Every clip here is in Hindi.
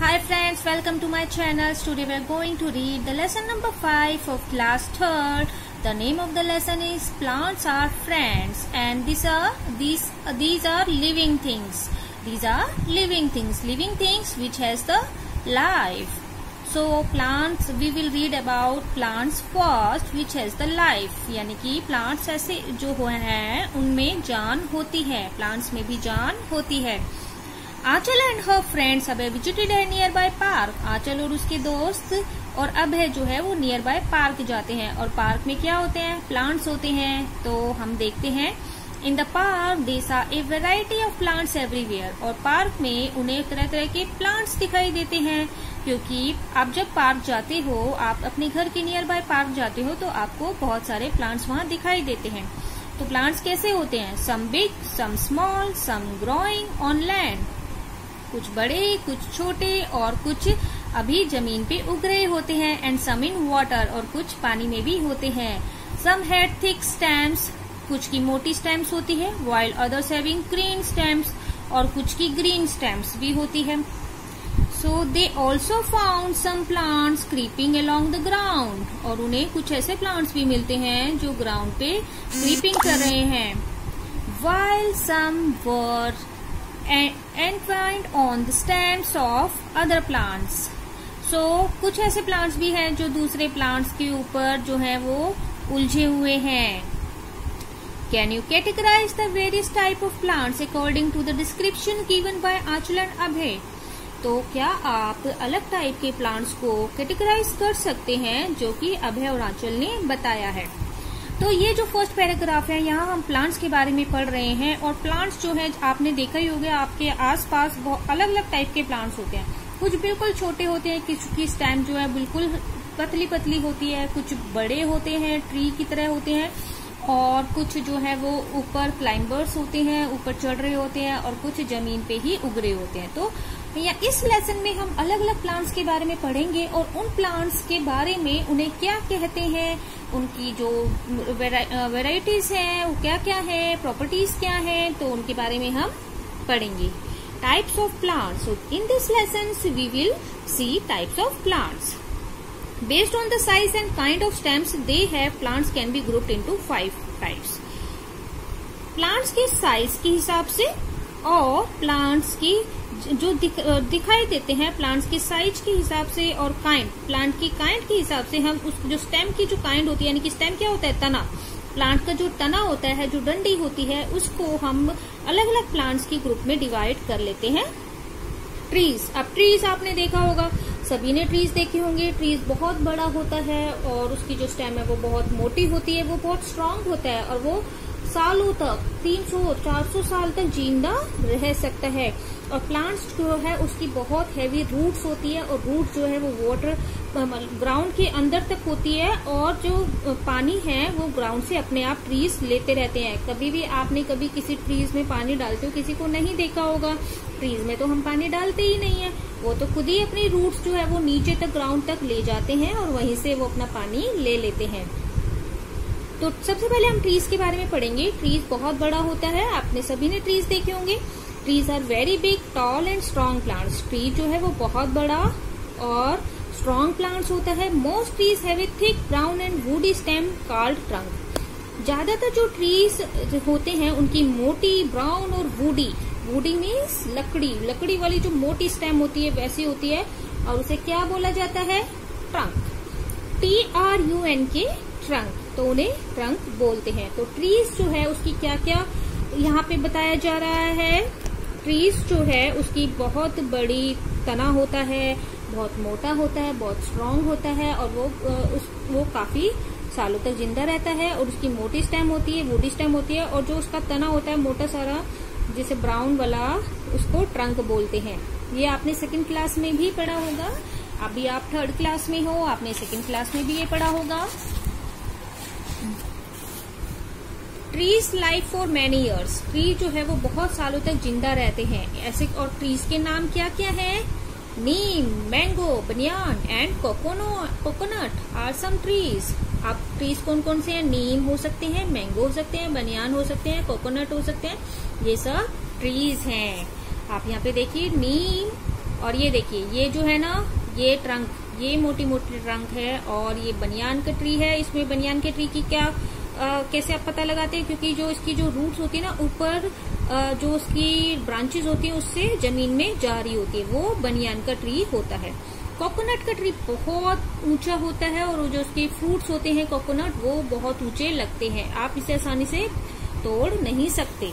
Hi friends, welcome to my channel. Today we are going to read the lesson number 5 of class 3rd. The name of the lesson is Plants are Friends and these are these uh, these are living things. These are living things. Living things which has the life. So plants we will read about plants first which has the life यानी कि plants ऐसे जो हो हैं उनमें जान होती है plants में भी जान होती है Aanchal and her friends have visited है नियर बाय पार्क आंचल और उसके दोस्त और अब है जो है वो नियर बाय पार्क जाते हैं। और पार्क में क्या होते हैं? प्लांट्स होते हैं। तो हम देखते हैं। इन the park they saw a variety of plants everywhere और पार्क में उन्हें तरह तरह के प्लांट्स दिखाई देते हैं। क्योंकि आप जब पार्क जाते हो, आप अपने घर के नियर बाय पार्क जाते हो तो आपको बहुत सारे प्लांट्स वहाँ दिखाई देते हैं। तो प्लांट्स कैसे होते हैं? Some big some small some growing on land कुछ बड़े, कुछ छोटे और कुछ अभी ज़मीन पे उग रहे होते हैं एंड सम इन वाटर और कुछ पानी में भी होते हैं। सम हैड थिक स्टैम्प्स कुछ की मोटी स्टैम्प्स होती है while others having green stamps और कुछ की ग्रीन स्टैम्प्स भी होती है। So they also found some plants creeping along the ground और उन्हें कुछ ऐसे प्लांट्स भी मिलते हैं जो ग्राउंड पे क्रीपिंग कर रहे हैं। While some were entwined on the stems of other plants. So, कुछ ऐसे प्लांट्स भी हैं जो दूसरे प्लांट्स के ऊपर जो है वो उलझे हुए हैं। Can you categorize the various type of plants according to the description given by Anchal and Abhay तो क्या आप अलग टाइप के प्लांट्स को कैटेगराइज कर सकते हैं जो कि अभय और आंचल ने बताया है? तो ये जो फ़र्स्ट पैराग्राफ है, यहाँ हम प्लांट्स के बारे में पढ़ रहे हैं और प्लांट्स जो है, आपने देखा ही होगा, आपके आसपास बहुत अलग अलग टाइप के प्लांट्स होते हैं। कुछ बिल्कुल छोटे होते हैं, किस की स्टैम जो है, बिल्कुल पतली पतली होती है, कुछ बड़े होते हैं ट्री की तरह होते हैं, और कुछ जो है, वो ऊपर क्लाइंबर्स होते हैं, ऊपर चढ़ रहे होते हैं, और कुछ ज़मीन पे ही उग रहे होते हैं। तो या इस लेसन में हम अलग अलग प्लांट्स के बारे में पढ़ेंगे और उन प्लांट्स के बारे में उन्हें क्या कहते हैं, उनकी जो वेराइटीज हैं, वो क्या क्या है प्रॉपर्टीज़ क्या है तो उनके बारे में हम पढ़ेंगे। Types of plants in this lesson we will see types of plants based on the size and kind of stems they have plants can be grouped into five types plants के साइज़ के हिसाब से और प्लांट्स की जो दिख, दिखाई देते हैं प्लांट्स के साइज़ के हिसाब से और काइंड प्लांट की काइंड के हिसाब से हम उस जो स्टेम की जो काइंड होती है यानी कि स्टेम क्या होता है? तना। प्लांट का जो तना होता है जो डंडी होती है उसको हम अलग अलग प्लांट्स की ग्रुप में डिवाइड कर लेते हैं। ट्रीज अब ट्रीज आपने देखा होगा सभी ने ट्रीज देखे होंगे। ट्रीज बहुत बड़ा होता है और उसकी जो स्टेम है वो बहुत मोटी होती है वो बहुत स्ट्रांग होता है और वो सालों तक 300 400 साल तक ज़िंदा रह सकता है। और प्लांट्स जो है, उसकी बहुत हैवी रूट्स होती है और रूट जो है, वो वाटर ग्राउंड के अंदर तक होती है और जो पानी है, वो ग्राउंड से अपने आप ट्रीज लेते रहते हैं। कभी भी आपने कभी किसी ट्रीज में पानी डालते हो, किसी को नहीं देखा होगा। ट्रीज में तो हम पानी डालते ही नहीं है। वो तो खुद ही अपनी रूट्स जो है, वो नीचे तक ग्राउंड तक ले जाते हैं और वहीं से वो अपना पानी ले लेते हैं। तो सबसे पहले हम ट्रीज के बारे में पढ़ेंगे। ट्रीज बहुत बड़ा होता है, आपने सभी ने ट्रीज देखे होंगे। Trees are very big tall and strong plants tree जो है वो बहुत बड़ा और स्ट्रॉन्ग प्लांट्स होता है। Most trees have a thick brown and woody stem called trunk ज़्यादातर जो ट्रीज होते हैं, उनकी मोटी ब्राउन और वुडी वुडी मीन्स लकड़ी। लकड़ी वाली जो मोटी स्टेम होती है, वैसी होती है और उसे क्या बोला जाता है? Trunk T R U N K trunk तो उन्हें ट्रंक बोलते हैं। तो ट्रीज जो है, उसकी क्या क्या यहाँ पे बताया जा रहा है। ट्रीज जो है, उसकी बहुत बड़ी तना होता है, बहुत मोटा होता है, बहुत स्ट्रांग होता है और वो उस, वो काफ़ी सालों तक ज़िंदा रहता है और उसकी मोटी स्टेम होती है वुडी स्टेम होती है और जो उसका तना होता है, मोटा सारा, जिसे ब्राउन वाला उसको ट्रंक बोलते हैं। ये आपने सेकंड क्लास में भी पढ़ा होगा। अभी आप थर्ड क्लास में हो, आपने सेकंड क्लास में भी ये पढ़ा होगा। Trees life for many years tree जो है वो बहुत सालों तक ज़िंदा रहते हैं। ऐसे और ट्रीज के नाम क्या क्या है? Neem mango banyan and coconut coconut are some trees आप ट्रीज कौन कौन से हैं? नीम हो सकते हैं मैंगो हो सकते हैं बनियान हो सकते हैं कोकोनट हो सकते हैं। ये सब ट्रीज हैं। आप यहाँ पे देखिए, नीम और ये देखिए, ये जो है ना, ये ट्रंक ये मोटी मोटी ट्रंक है और ये बनियान का ट्री है। इसमें बनियान के ट्री की क्या आ, कैसे आप पता लगाते हैं? क्योंकि जो इसकी जो रूट्स होती है ना ऊपर जो उसकी ब्रांचेस होती है उससे ज़मीन में जा रही होती है। वो बनियान का ट्री होता है। कोकोनट का ट्री बहुत ऊँचा होता है और जो उसके फ्रूट्स होते हैं कोकोनट वो बहुत ऊँचे लगते हैं। आप इसे आसानी से तोड़ नहीं सकते।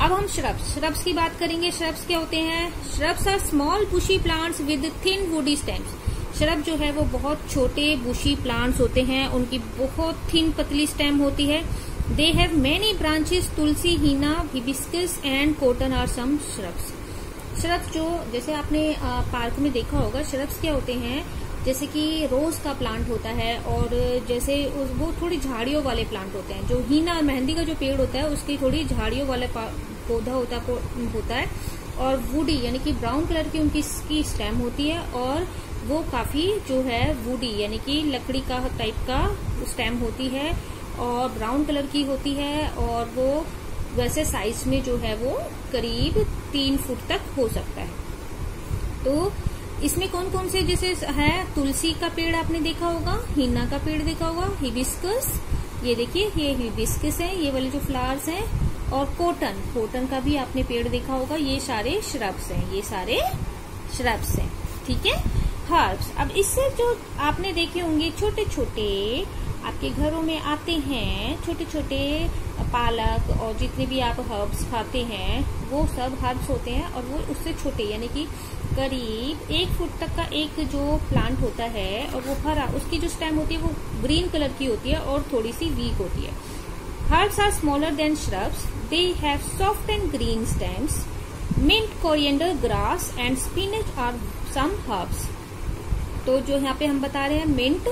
अब हम श्रब्स श्रब्स की बात करेंगे। श्रब्स क्या होते हैं? Shrubs are small bushy plants with thin woody stems shrub जो है वो बहुत छोटे बुशी प्लांट्स होते हैं। उनकी बहुत थिन पतली स्टेम होती है। They have many branches tulsi, henna hibiscus and cotton are some shrubs shrubs जो, जैसे आपने पार्क में देखा होगा श्रब्स क्या होते हैं? जैसे कि रोज का प्लांट होता है और जैसे उस, वो थोड़ी झाड़ियों वाले प्लांट होते हैं। जो हीना और मेहंदी का जो पेड़ होता है, उसकी थोड़ी झाड़ियों वाला पौधा होता होता है। और वुडी यानी कि ब्राउन कलर की उनकी स्टेम होती है और वो काफ़ी जो है वुडी यानी कि लकड़ी का टाइप का स्टेम होती है और ब्राउन कलर की होती है और वो वैसे साइज़ में जो है वो करीब तीन फुट तक हो सकता है। तो इसमें कौन कौन से जैसे है? तुलसी का पेड़ आपने देखा होगा हिन्ना का पेड़ देखा होगा हिबिस्कस ये देखिए, ये हिबिस्कस है, ये वाले जो फ्लावर्स हैं, और कोटन कोटन का भी आपने पेड़ देखा होगा, ये सारे श्रब्स हैं, ये सारे श्रब्स हैं, ठीक है? हर्ब्स। अब इससे जो आपने देखे होंगे छोटे छोटे आपके घरों में आते हैं छोटे छोटे पालक और जितने भी आप हर्ब्स खाते हैं, वो सब हर्ब्स होते हैं और वो उससे छोटे, यानी कि करीब एक फुट तक का एक जो प्लांट होता है और वो हरा उसकी जो स्टेम होती है वो ग्रीन कलर की होती है और थोड़ी सी वीक होती है। Herbs are smaller than shrubs. They have soft and green stems. Mint, coriander, grass and spinach are some herbs. तो जो यहाँ पे हम बता रहे हैं मिंट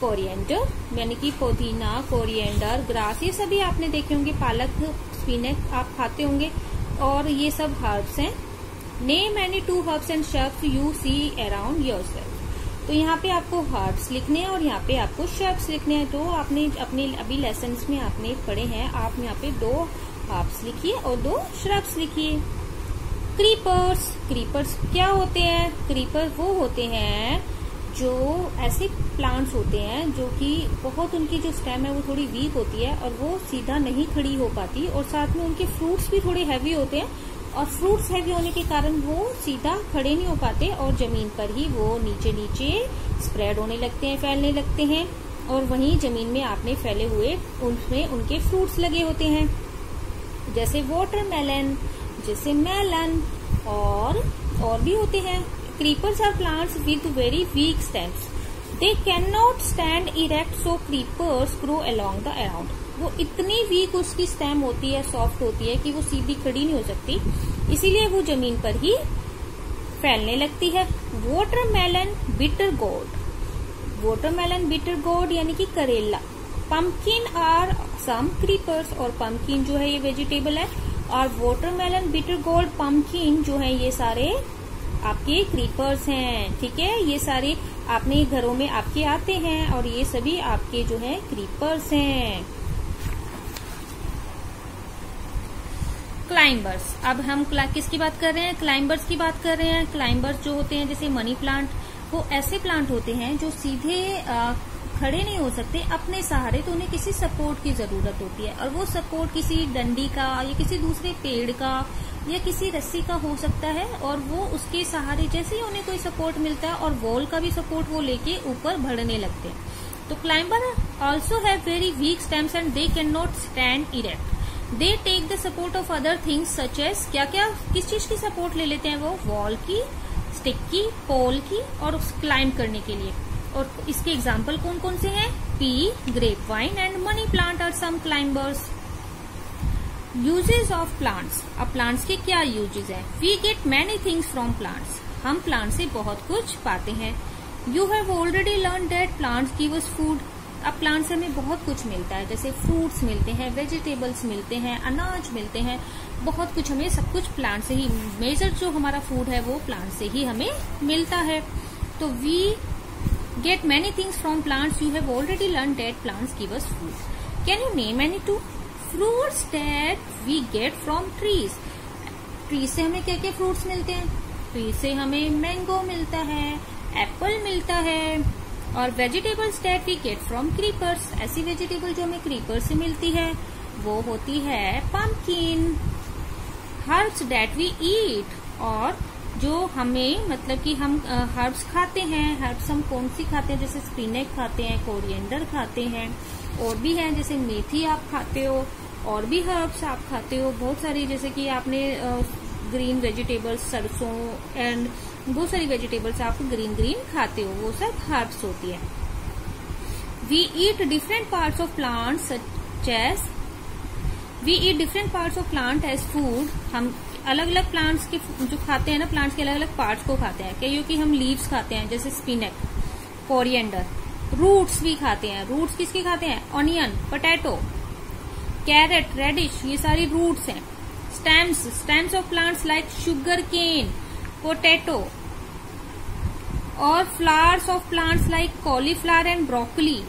कोरिएंडर यानी कि पुदीना कोरिएंडर ग्रास ये सभी आपने देखे होंगे, पालक स्पिनच आप खाते होंगे, और ये सब हर्ब्स हैं। Name any two herbs and shrubs you see around your तो यहाँ पे आपको हर्ब्स लिखने हैं और यहाँ पे आपको शब्स लिखने हैं। तो आपने अपने, अभी लेसन में आपने पढ़े हैं, आप यहाँ पे दो हर्ब्स लिखिए और दो श्रब्स लिखिए। क्रीपर्स क्रीपर्स क्या होते हैं? क्रीपर वो होते हैं जो ऐसे प्लांट्स होते हैं जो कि बहुत उनकी जो स्टेम है वो थोड़ी वीक होती है और वो सीधा नहीं खड़ी हो पाती और साथ में उनके फ्रूट्स भी थोड़े हैवी होते हैं और फ्रूट्स हैवी होने के कारण वो सीधा खड़े नहीं हो पाते और ज़मीन पर ही वो नीचे नीचे स्प्रेड होने लगते हैं, फैलने लगते हैं और वहीं ज़मीन में आपने फैले हुए उनमें उनके फ्रूट्स लगे होते हैं। जैसे वाटरमेलन जैसे मेलन और और भी होते हैं। Creepers are plants with very weak stems. They cannot stand erect, so creepers grow along the around. वो इतनी वीक उसकी स्टेम होती है सॉफ्ट होती है कि वो सीधी खड़ी नहीं हो सकती। इसीलिए वो ज़मीन पर ही फैलने लगती है। Watermelon bitter gourd watermelon bitter gourd यानी कि करेला। पंपकिन आर सम क्रीपर्स और पंपकिन जो है ये वेजिटेबल है। और वाटरमेलन बिटर गोल्ड पंपकिन जो है, ये सारे आपके क्रीपर्स हैं, ठीक है? ये सारे अपने घरों में आपके आते हैं और ये सभी आपके जो है क्रीपर्स हैं। क्लाइंबर्स अब हम किसकी बात कर रहे हैं? क्लाइंबर्स की बात कर रहे हैं। क्लाइंबर्स जो होते हैं, जैसे मनी प्लांट वो ऐसे प्लांट होते हैं जो सीधे खड़े नहीं हो सकते, अपने सहारे तो उन्हें किसी सपोर्ट की ज़रूरत होती है। और वो सपोर्ट किसी डंडी का या किसी दूसरे पेड़ का या किसी रस्सी का हो सकता है और वो उसके सहारे जैसे ही उन्हें कोई सपोर्ट मिलता है और वॉल का भी सपोर्ट वो लेके ऊपर बढ़ने लगते हैं। तो climber also have very weak stems and they can not stand erect they take the support of other things such as क्या क्या किस चीज़ की सपोर्ट ले लेते हैं वो? वॉल की स्टिक की, पोल की और उस क्लाइंब करने के लिए। और इसके एग्ज़ाम्पल कौन कौन से हैं? Pea grape vine and money plant are some climbers uses of plants अब प्लांट्स के क्या यूजेज है? We get many things from plants हम प्लांट से बहुत कुछ पाते हैं। You have already learn that plants give us food अब प्लांट से हमें बहुत कुछ मिलता है। जैसे फ्रूट्स मिलते हैं वेजिटेबल्स मिलते हैं, अनाज मिलते हैं। बहुत कुछ हमें सब कुछ प्लांट से ही मेजर जो हमारा फ़ूड है वो प्लांट से ही हमें मिलता है। तो we get many things from plants you have already learn that plants give us food can you name any two fruits that we get from trees trees से हमें क्या क्या फ्रूट्स मिलते हैं? तो से हमें मैंगो मिलता है एप्पल मिलता है, और vegetables that we get from creepers ऐसी वेजिटेबल जो हमें क्रीपर से मिलती है, वो होती है pumpkin herbs that we eat और जो हमें मतलब कि हम हर्ब्स खाते हैं। हर्ब्स हम कौन सी खाते हैं? जैसे स्पिनेक खाते हैं कोरिएंडर खाते हैं, और भी हैं, जैसे मेथी आप खाते हो, और भी हर्ब्स आप खाते हो। बहुत सारी, जैसे कि आपने ग्रीन वेजिटेबल्स सरसों एंड बहुत सारी वेजिटेबल्स आप ग्रीन ग्रीन खाते हो। वो सब हर्ब्स होती है। We eat different parts of plants as we eat different parts of plant as food हम अलग अलग प्लांट्स के जो खाते हैं ना प्लांट्स के अलग अलग पार्ट्स को खाते हैं। कई कि हम लीव्स खाते हैं, जैसे स्पिनक कोरिएंडर रूट्स भी खाते हैं। रूट्स किसके खाते हैं? ऑनियन पोटैटो कैरेट रेडिश ये सारी रूट्स हैं। Stems stems of plants like sugar cane potato और flowers of plants like cauliflower and broccoli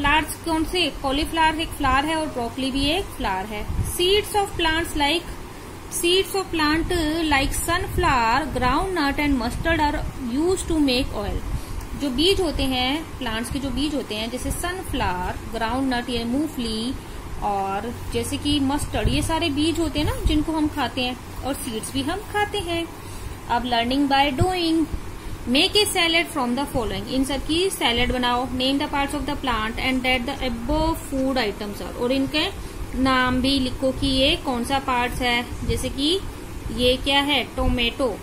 flowers, कौन से? कॉलीफ्लावर एक फ्लावर है और ब्रोकली भी एक फ्लावर है। Seeds of plants like seeds of plant like sunflower groundnut and mustard are use to make oil जो बीज होते हैं प्लांट्स के जो बीज होते हैं, जैसे सनफ्लावर ग्राउंड नट या मूंगफली और जैसे कि मस्टर्ड ये सारे बीज होते हैं ना, जिनको हम खाते हैं और सीड्स भी हम खाते हैं। अब learning by doing make a salad from the following इन सब की सैलेड बनाओ name the parts of the plant and that the above food items are और इनके नाम भी लिखो कि ये कौन सा पार्ट्स है? जैसे कि ये क्या है? टोमेटो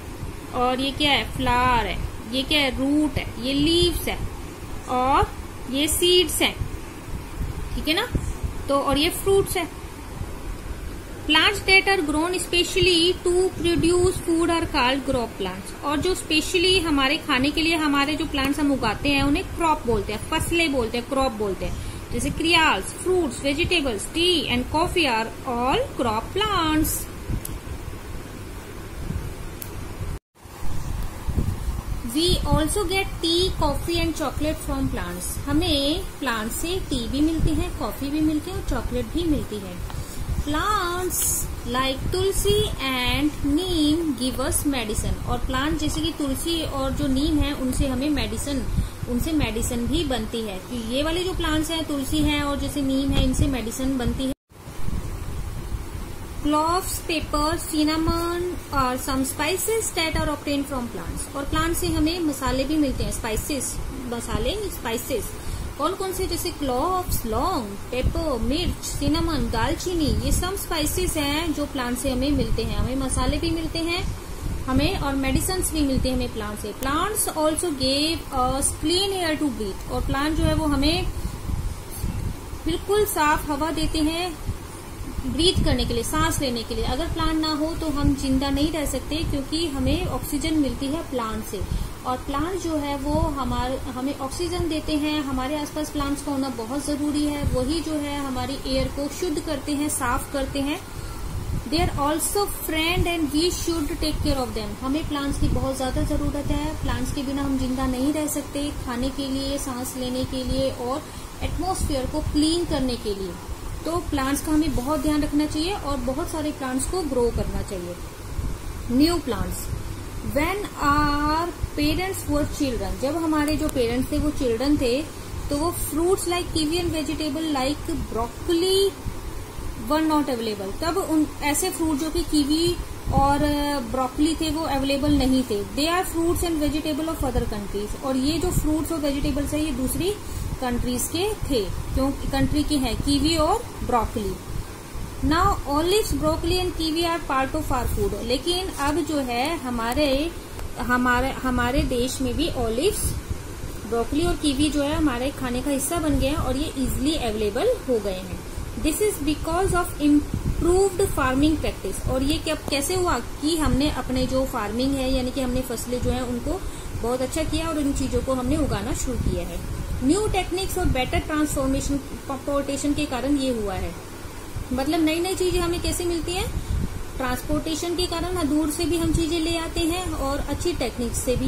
और ये क्या है? फ्लावर है. ये क्या है? रूट है. ये लीव्स है. और ये सीड्स है. ठीक है ना? तो और ये फ्रूट्स है. Plants that are grown specially to produce food are called crop plants और जो स्पेशली हमारे खाने के लिए हमारे जो प्लांट्स हम उगाते हैं, उन्हें क्रॉप बोलते हैं, फ़सलें बोलते हैं क्रॉप बोलते हैं। जैसे cereals fruits vegetables tea and coffee are all crop plants we also get tea coffee and chocolate from plants हमें प्लांट से टी भी मिलती है कॉफ़ी भी मिलती है और चॉकलेट भी मिलती है। Plants like tulsi and neem give us medicine और प्लांट जैसे कि तुलसी और जो नीम है, उनसे हमें मेडिसिन उनसे मेडिसिन भी बनती है। तो ये वाले जो प्लांट्स हैं तुलसी है और जैसे नीम है, इनसे मेडिसिन बनती है। क्लॉव्स पेपर सिनामन और some spices that are obtain from plants और प्लांट से हमें मसाले भी मिलते हैं स्पाइसेस मसाले स्पाइसेस कौन कौन से, जैसे क्लॉव्स लौंग पेपर मिर्च सिनामन दालचीनी, ये सब स्पाइसेस हैं जो प्लांट से हमें मिलते हैं। हमें मसाले भी मिलते हैं, हमें और मेडिसिन भी मिलते हैं हमें प्लांट से। Plants also gave clean air to breathe और प्लांट जो है वो हमें बिल्कुल साफ़ हवा देते हैं ब्रीथ करने के लिए, सांस लेने के लिए। अगर प्लांट ना हो तो हम ज़िंदा नहीं रह सकते, क्योंकि हमें ऑक्सीजन मिलती है प्लांट से। और प्लांट जो है वो हमारे, हमें ऑक्सीजन देते हैं। हमारे आसपास प्लांट्स का होना बहुत ज़रूरी है। वही जो है हमारी एयर को शुद्ध करते हैं, साफ़ करते हैं। They are also friend and we should take care of them हमें प्लांट्स की बहुत ज़्यादा ज़रूरत है। प्लांट्स के बिना हम ज़िंदा नहीं रह सकते खाने के लिए, सांस लेने के लिए और एटमोस्फियर को क्लीन करने के लिए। तो प्लांट्स का हमें बहुत ध्यान रखना चाहिए और बहुत सारे प्लांट्स को ग्रो करना चाहिए। New plants when our parents were children जब हमारे जो पेरेंट्स थे, वो चिल्ड्रन थे तो वो fruits like kiwi and vegetable like broccoli were not available तब उन, ऐसे फ्रूट जो कि कीवी और ब्रोकली थे, वो अवेलेबल नहीं थे. They are fruits and vegetable of other countries और ये जो फ्रूट्स और वेजिटेबल्स है, ये दूसरी कंट्रीज़ के थे. क्यों? कंट्री के हैं कीवी और broccoli now olives broccoli and kiwi are part of our food लेकिन अब जो है, हमारे हमारे हमारे देश में भी ओलिव्स ब्रोकली और कीवी जो है, हमारे खाने का हिस्सा बन गए हैं और ये इजिली अवेलेबल हो गए हैं। This is because of improved farming practice और ये क्या कैसे हुआ कि हमने अपने जो फ़ार्मिंग है, यानी कि हमने फ़सलें जो है, उनको बहुत अच्छा किया और इन चीज़ों को हमने उगाना शुरू किया है। न्यू टेक्निक्स और बेटर ट्रांसफॉर्मेशन ट्रांसपोर्टेशन के कारण ये हुआ है। मतलब नई नई चीज़ें हमें कैसे मिलती है? ट्रांसपोर्टेशन के कारण दूर से भी हम चीज़ें ले आते हैं और अच्छी टेक्निक से भी।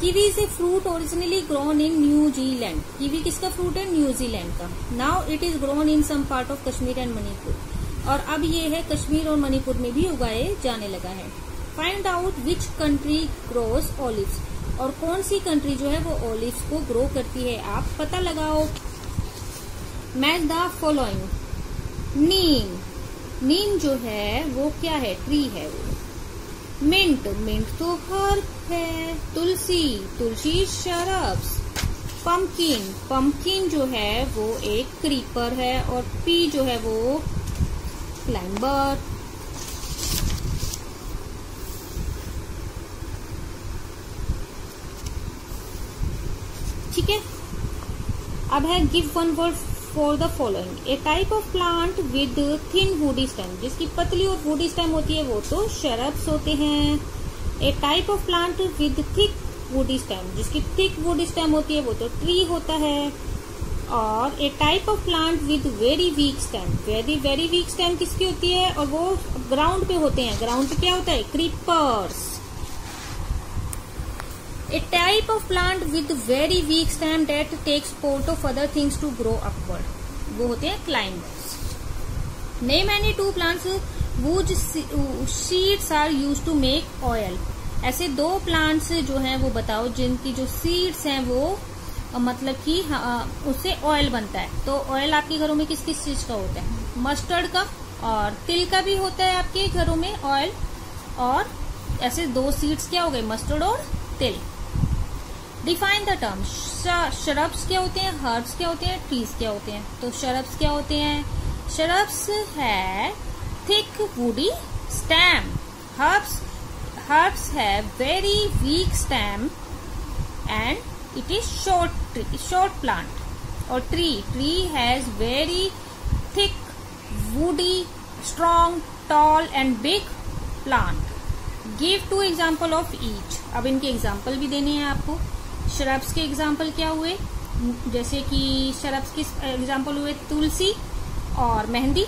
Kiwi is a fruit originally grown in New Zealand kiwi किसका फ्रूट है? न्यूजीलैंड का। Now it is grown in some part of Kashmir and Manipur और अब ये है कश्मीर और मणिपुर में भी उगाए जाने लगा है। Find out which country grows olives और कौन सी कंट्री जो है वो ओलिव्स को ग्रो करती है आप पता लगाओ। Match the following neem. नीम जो है, वो क्या है? ट्री है वो। मिंट। मिंट तो हर्ब है। तुलसी। तुलसी शरब्स। पंकिन पंकिन जो है, वो एक क्रीपर है और पी जो है, वो क्लाइंबर ठीक है? अब है give one word for the following a type of plant with thin woody stem जिसकी पतली और वुडी स्टेम होती है, वो तो शरब्स होते हैं. A type of plant with thick woody stem जिसकी थिक वुडी स्टेम होती है, वो तो ट्री होता है. और a type of plant with very weak stem very very weak stem किसकी होती है? और वो ग्राउंड पे होते हैं. ग्राउंड पे क्या होता है? Creepers A type of plant with very weak stem that takes support of other things to grow upward. वो होते हैं climbers. Name any two plants whose seeds are used to make oil. ऐसे दो प्लांट्स जो हैं वो बताओ जिनकी जो सीड्स हैं वो मतलब कि उससे ऑयल बनता है तो ऑयल आपके घरों में किस किस चीज़ का होता है मस्टर्ड का और तिल का भी होता है आपके घरों में ऑयल और ऐसे दो सीड्स क्या हो गए मस्टर्ड और तिल डिफाइन द टर्म शरब्स क्या होते हैं? हर्ब्स क्या होते हैं? ट्रीज क्या होते हैं? तो शरब्स क्या होते हैं? शरब्स है thick woody stem herbs herbs है very weak stem and it is short short plant और tree tree has very thick woody strong tall and big plant give two example of each अब इनके एग्ज़ाम्पल भी देने हैं आपको. शरब्स के एग्ज़ाम्पल क्या हुए? जैसे कि शरब्स के एग्ज़ाम्पल हुए तुलसी और मेहंदी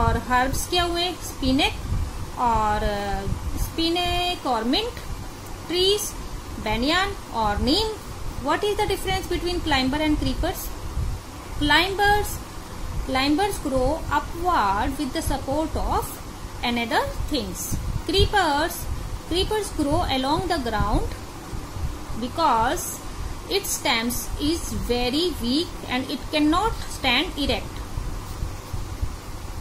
और हर्ब्स क्या हुए? स्पिनेक और स्पिनेक और मिंट ट्रीज बैनियान और नीम। What is the difference between climber and creepers climbers climbers grow upward with the support of another things. Creepers creepers grow along the ground because its stems is very weak and it cannot stand erect.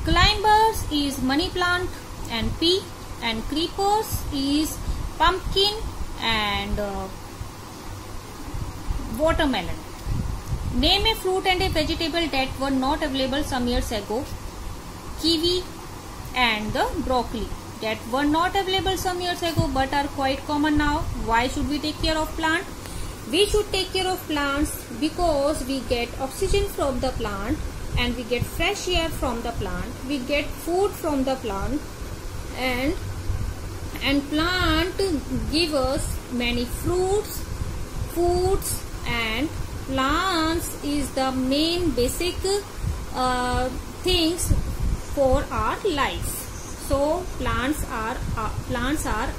Climbers is money plant and pea and creepers is pumpkin and uh, watermelon. Name a fruit and a vegetable that were not available some years ago. Kiwi and the broccoli that were not available some years ago but are quite common now. Why should we take care of plant? We should take care of plants because we get oxygen from the plant and we get fresh air from the plant. We get food from the plant and and plant give us many fruits, foods and plants is the main basic uh, things for our life so plants are uh, plants are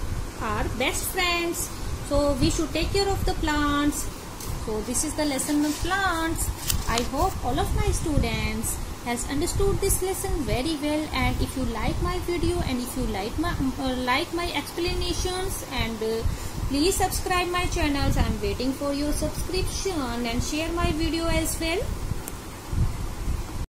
our best friends. So we should take care of the plants. So this is the lesson on plants. I hope all of my students has understood this lesson very well. And if you like my video and if you like my uh, like my explanations and uh, please subscribe my channels. I'm waiting for your subscription and share my video as well